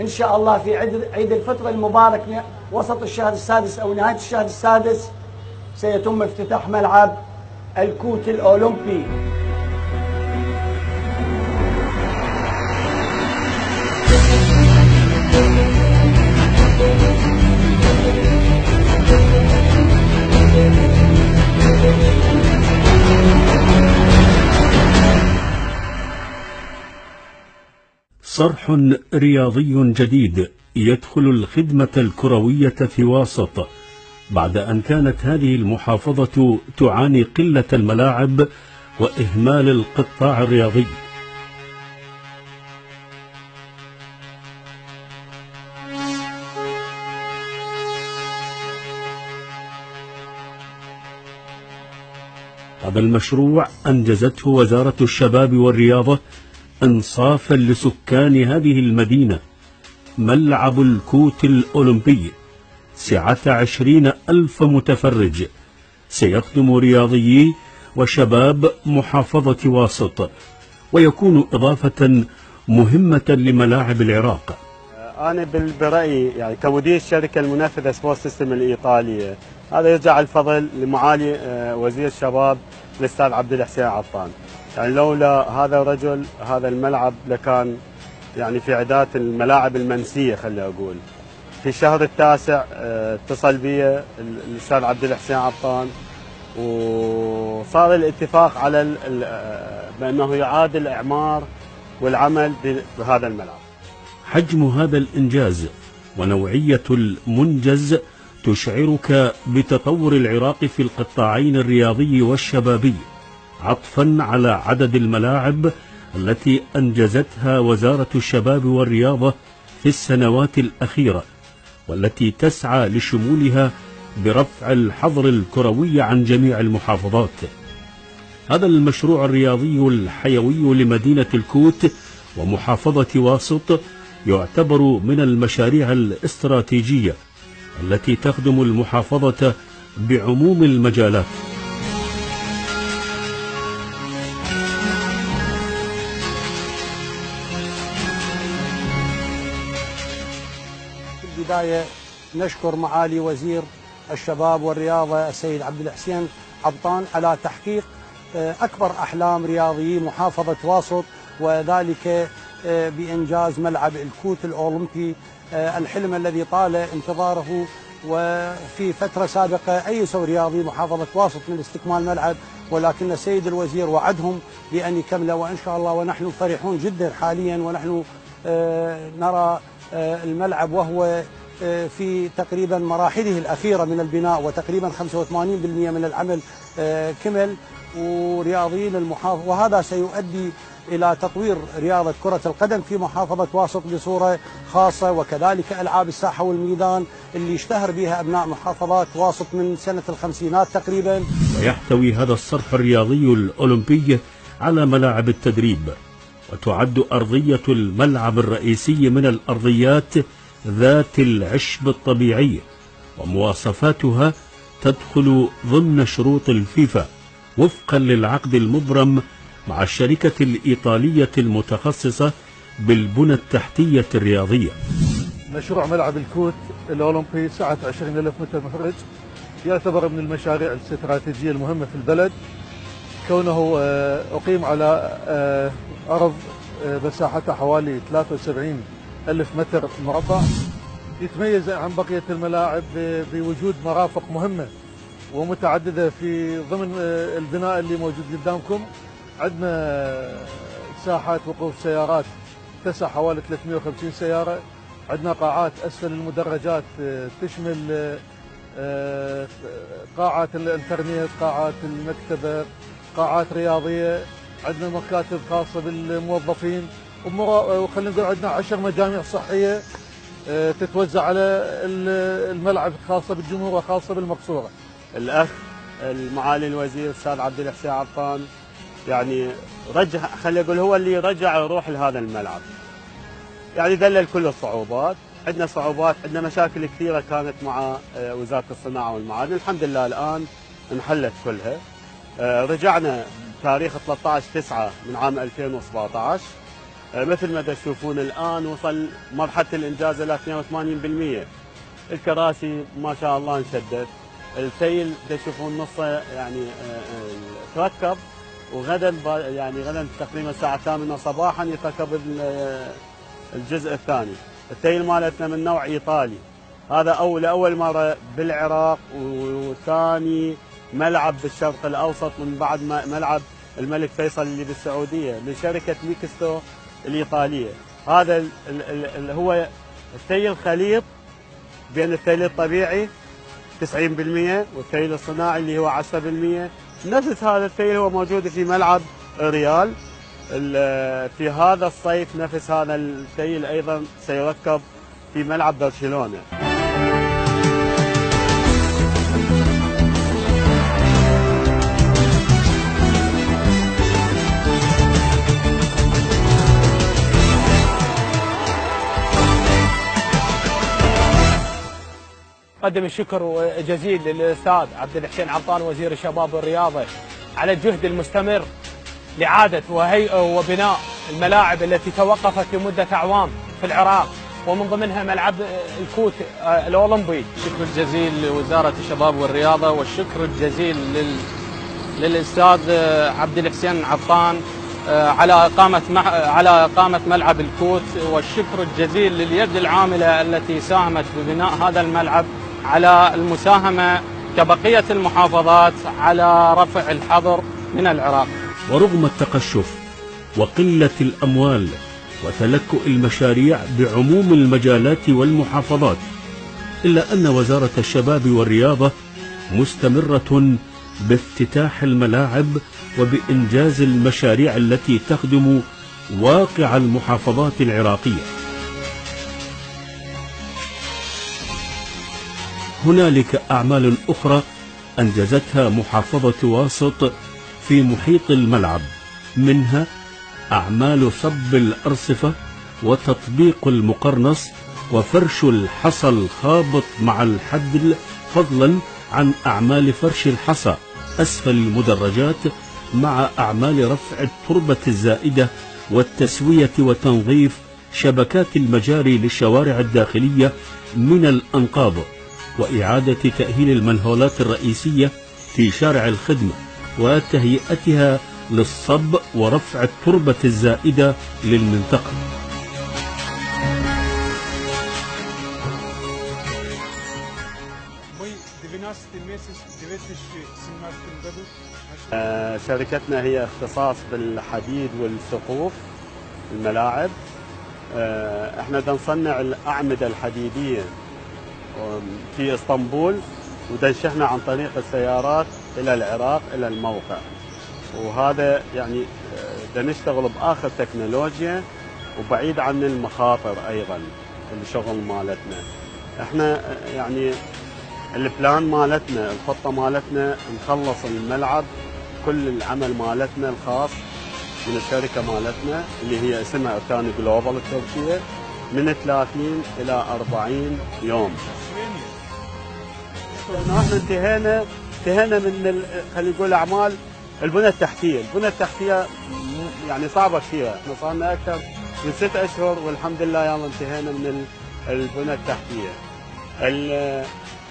إن شاء الله في عيد عيد الفطر المبارك وسط الشهر السادس أو نهاية الشهر السادس سيتم افتتاح ملعب الكوت الأولمبي. صرح رياضي جديد يدخل الخدمة الكروية في واسط. بعد أن كانت هذه المحافظة تعاني قلة الملاعب وإهمال القطاع الرياضي. هذا المشروع أنجزته وزارة الشباب والرياضة إنصافا لسكان هذه المدينة ملعب الكوت الأولمبي سعة عشرين ألف متفرج. سيخدم رياضيي وشباب محافظة واسط. ويكون إضافة مهمة لملاعب العراق. أنا برأيي يعني كمدير الشركة المنفذة Sport System الإيطالية هذا يرجع الفضل لمعالي آه، وزير الشباب الأستاذ عبد الحسين عطان. يعني لولا هذا الرجل هذا الملعب لكان يعني في عداد الملاعب المنسية خلي أقول. في الشهر التاسع آه، اتصل بي الأستاذ عبد الحسين عطان وصار الاتفاق على آه، بأنه يعاد الإعمار والعمل بهذا الملعب. حجم هذا الإنجاز ونوعية المنجز تشعرك بتطور العراق في القطاعين الرياضي والشبابي. عطفا على عدد الملاعب التي أنجزتها وزارة الشباب والرياضة في السنوات الأخيرة والتي تسعى لشمولها برفع الحظر الكروي عن جميع المحافظات. هذا المشروع الرياضي الحيوي لمدينة الكوت ومحافظة واسط يعتبر من المشاريع الاستراتيجية التي تخدم المحافظة بعموم المجالات. البداية نشكر معالي وزير الشباب والرياضة السيد عبد الحسين عبطان على تحقيق آه، أكبر أحلام رياضيي محافظة واسط وذلك آه، بإنجاز ملعب الكوت الأولمبي آه، الحلم الذي طال انتظاره. وفي فترة سابقة أيسوا رياضي محافظة واسط من استكمال ملعب ولكن السيد الوزير وعدهم بأن يكمله وإن شاء الله ونحن فرحون جدا حاليا ونحن نرى الملعب وهو آه، في تقريبا مراحله الأخيرة من البناء وتقريبا 85% من العمل آه، كمل ورياضيين المحافظة وهذا سيؤدي إلى تطوير رياضة كرة القدم في محافظة واسط بصورة خاصة وكذلك ألعاب الساحة والميدان اللي اشتهر بها أبناء محافظات واسط من سنة الخمسينات تقريبا. ويحتوي هذا الصرح الرياضي الأولمبي على ملاعب التدريب. وتعد أرضية الملعب الرئيسي من الأرضيات ذات العشب الطبيعي ومواصفاتها تدخل ضمن شروط الفيفا وفقا للعقد المبرم مع الشركة الإيطالية المتخصصة بالبنى التحتية الرياضية. مشروع ملعب الكوت الأولمبي سعة 20 ألف متر مخرج يعتبر من المشاريع الاستراتيجية المهمة في البلد كونه آه، أقيم على آه، أرض آه، مساحتها حوالي 73 ألف متر مربع يتميز عن بقية الملاعب بوجود مرافق مهمة ومتعددة في ضمن البناء اللي موجود قدامكم. عندنا ساحات وقوف سيارات تسع حوالي 350 سيارة. عندنا قاعات أسفل المدرجات تشمل قاعات الإنترنت قاعات المكتبة قاعات رياضية عندنا مكاتب خاصة بالموظفين وخلينا نقول عندنا عشر مجامع صحية آه، تتوزع على الملعب خاصة بالجمهور وخاصة بالمقصورة. الأخ المعالي الوزير الأستاذ عبد الحسين عطان يعني رجع خلي أقول هو اللي رجع روح لهذا الملعب. يعني ذلل كل الصعوبات. عندنا صعوبات عندنا مشاكل كثيرة كانت مع آه، وزارة الصناعة والمعادن. الحمد لله الآن انحلت كلها. رجعنا تاريخ 13 9 من عام 2017 آه، مثل ما تشوفون الآن وصل مرحلة الإنجاز إلى 82% الكراسي ما شاء الله انشدت. السيل تشوفون نصه يعني آه، آه، تركب. وغدا يعني غدا تقريبا الساعة 8 صباحا يتركب الجزء الثاني. التيل مالتنا من نوع إيطالي. هذا اول لأول مرة بالعراق وثاني ملعب بالشرق الأوسط من بعد ملعب الملك فيصل اللي بالسعودية لشركه Mixto الإيطالية. هذا اللي هو التيل الخليط بين التيل الطبيعي 90% والتيل الصناعي اللي هو 10% نفس هذا التيل هو موجود في ملعب ريال. في هذا الصيف نفس هذا التيل أيضا سيركب في ملعب برشلونة. قدم الشكر جزيل للأستاذ عبد الحسين عطان وزير الشباب والرياضة على الجهد المستمر لاعاده وهيئة وبناء الملاعب التي توقفت لمدة أعوام في العراق ومن ضمنها ملعب الكوت الأولمبي. الشكر الجزيل لوزارة الشباب والرياضة والشكر الجزيل لل للأستاذ عبد الحسين عطان آه، على إقامة على إقامة ملعب الكوت والشكر الجزيل لليد العاملة التي ساهمت ببناء هذا الملعب على المساهمة كبقية المحافظات على رفع الحظر من العراق. ورغم التقشف وقلة الأموال وتلكؤ المشاريع بعموم المجالات والمحافظات إلا أن وزارة الشباب والرياضة مستمرة بافتتاح الملاعب وبإنجاز المشاريع التي تخدم واقع المحافظات العراقية. هنالك أعمال أخرى أنجزتها محافظة واسط في محيط الملعب. منها أعمال صب الأرصفة وتطبيق المقرنص وفرش الحصى الخابط مع الحبل فضلا عن أعمال فرش الحصى. أسفل المدرجات مع أعمال رفع التربة الزائدة والتسوية وتنظيف شبكات المجاري للشوارع الداخلية من الأنقاض. وإعادة تأهيل المنهولات الرئيسية في شارع الخدمة وتهيئتها للصب ورفع التربة الزائدة للمنطقة آه، شركتنا هي اختصاص بالحديد والسقوف الملاعب. آه، إحنا نصنع الأعمدة الحديدية. في إسطنبول ودشحنا عن طريق السيارات إلى العراق إلى الموقع. وهذا يعني آه، نشتغل بآخر تكنولوجيا وبعيد عن المخاطر أيضا الشغل مالتنا. إحنا آه، يعني البلان مالتنا الخطة مالتنا نخلص الملعب كل العمل مالتنا الخاص من الشركة مالتنا اللي هي اسمها ارتان جلوبال التركيه من 30 إلى 40 يوم. إحنا انتهينا انتهينا من خلينا نقول اعمال البنى التحتية، البنى التحتية يعني صعبة كثير، إحنا صار لنا أكثر من ست أشهر والحمد لله يلا انتهينا من البنى التحتية.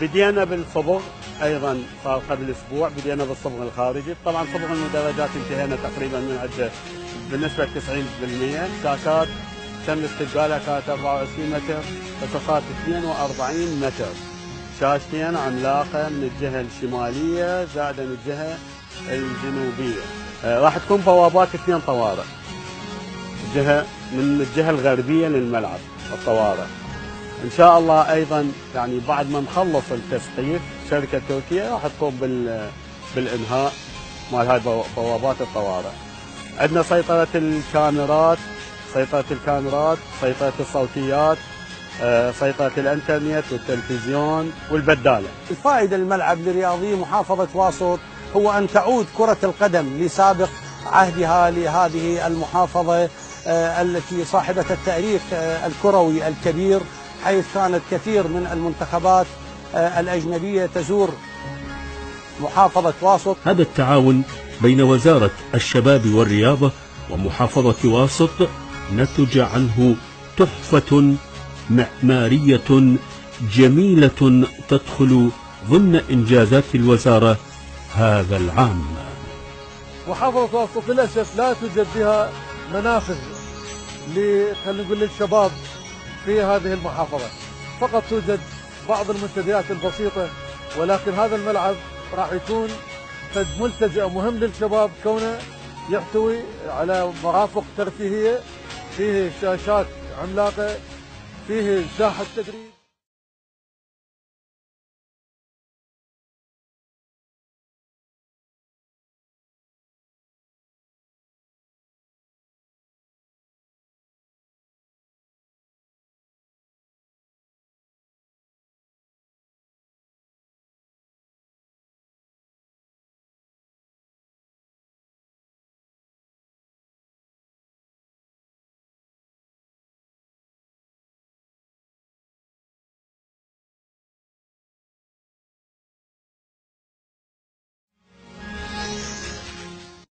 بدينا بالصبغ أيضا صار قبل أسبوع بدينا بالصبغ الخارجي، طبعا صبغ المدرجات انتهينا تقريبا من عنده بنسبه 90% شاشات تم استقبالها كانت 24 متر صارت 42 متر. شاشتين عملاقة من الجهة الشمالية زائدا من الجهة الجنوبية. آه، راح تكون بوابات اثنين طوارئ. جهة من الجهة الغربية للملعب الطوارئ. إن شاء الله أيضا يعني بعد ما نخلص التسقيف شركة تركيا راح تقوم بال بالإنهاء مال هاي بوابات الطوارئ. عندنا سيطرة الكاميرات. سيطرة الكاميرات سيطرة الصوتيات آه، سيطرة الإنترنت والتلفزيون والبدالة. الفائدة للملعب لرياضي محافظة واسط هو أن تعود كرة القدم لسابق عهدها لهذه المحافظة آه، التي صاحبة التاريخ آه، الكروي الكبير حيث كانت كثير من المنتخبات الأجنبية تزور محافظة واسط. هذا التعاون بين وزارة الشباب والرياضة ومحافظة واسط نتج عنه تحفة معمارية جميلة تدخل ضمن إنجازات الوزارة هذا العام. محافظة واسط للأسف لا توجد بها منافذ خلينا نقول للشباب في هذه المحافظة. فقط توجد بعض المنتديات البسيطة ولكن هذا الملعب راح يكون قد ملتجئ مهم للشباب كونه يحتوي على مرافق ترفيهية فيه شاشات عملاقة فيه ساحة تدريب.